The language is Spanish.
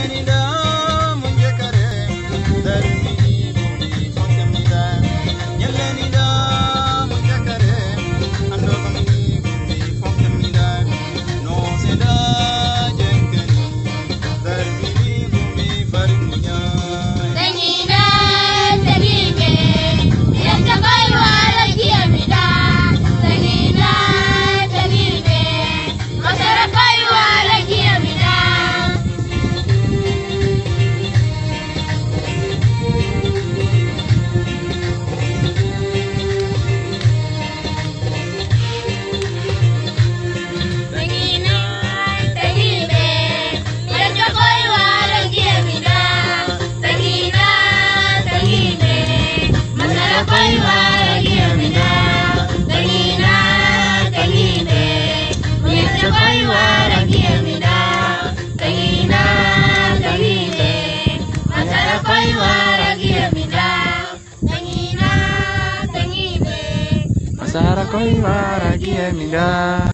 Canada. Masara koi wara gie minda